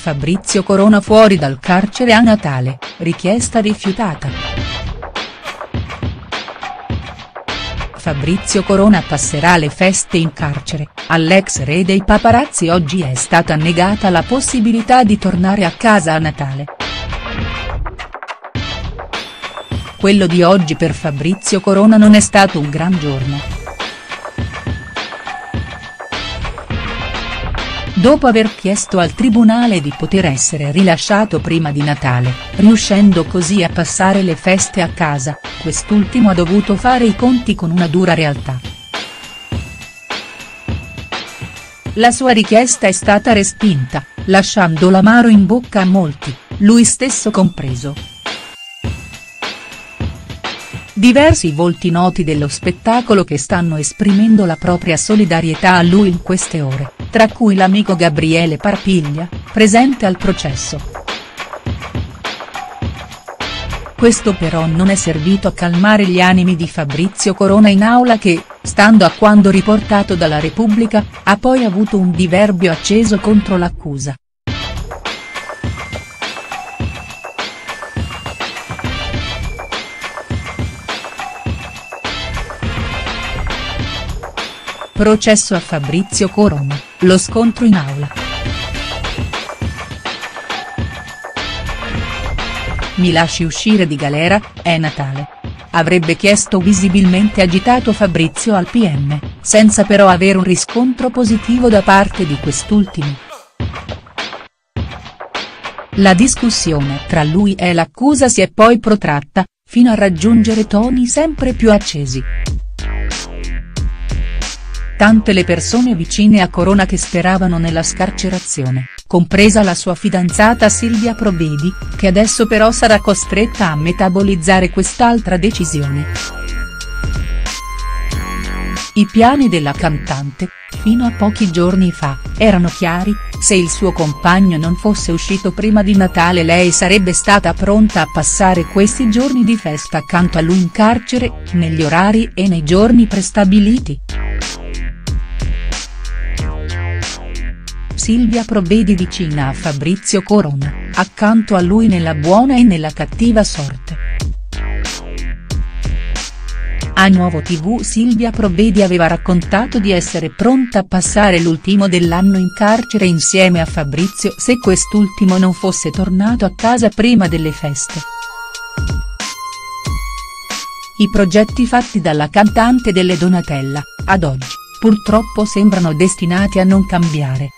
Fabrizio Corona fuori dal carcere a Natale, richiesta rifiutata. Fabrizio Corona passerà le feste in carcere, all'ex re dei paparazzi oggi è stata negata la possibilità di tornare a casa a Natale. Quello di oggi per Fabrizio Corona non è stato un gran giorno. Dopo aver chiesto al tribunale di poter essere rilasciato prima di Natale, riuscendo così a passare le feste a casa, quest'ultimo ha dovuto fare i conti con una dura realtà. La sua richiesta è stata respinta, lasciando l'amaro in bocca a molti, lui stesso compreso. Diversi volti noti dello spettacolo che stanno esprimendo la propria solidarietà a lui in queste ore tra cui l'amico Gabriele Parpiglia, presente al processo. Questo però non è servito a calmare gli animi di Fabrizio Corona in aula che, stando a quando riportato dalla Repubblica, ha poi avuto un diverbio acceso contro l'accusa. Processo a Fabrizio Corona, lo scontro in aula. Mi lasci uscire di galera, è Natale. Avrebbe chiesto visibilmente agitato Fabrizio al PM, senza però avere un riscontro positivo da parte di quest'ultimo. La discussione tra lui e l'accusa si è poi protratta, fino a raggiungere toni sempre più accesi tante le persone vicine a Corona che speravano nella scarcerazione, compresa la sua fidanzata Silvia Probedi, che adesso però sarà costretta a metabolizzare quest'altra decisione. I piani della cantante, fino a pochi giorni fa, erano chiari, se il suo compagno non fosse uscito prima di Natale lei sarebbe stata pronta a passare questi giorni di festa accanto a lui in carcere, negli orari e nei giorni prestabiliti. Silvia Probedi vicina a Fabrizio Corona, accanto a lui nella buona e nella cattiva sorte. A Nuovo TV Silvia Probedi aveva raccontato di essere pronta a passare l'ultimo dell'anno in carcere insieme a Fabrizio se quest'ultimo non fosse tornato a casa prima delle feste. I progetti fatti dalla cantante delle Donatella, ad oggi, purtroppo sembrano destinati a non cambiare.